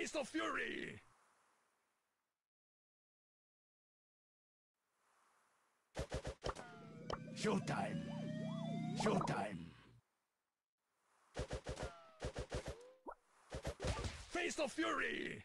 Face of Fury! Showtime! Showtime! Face of Fury!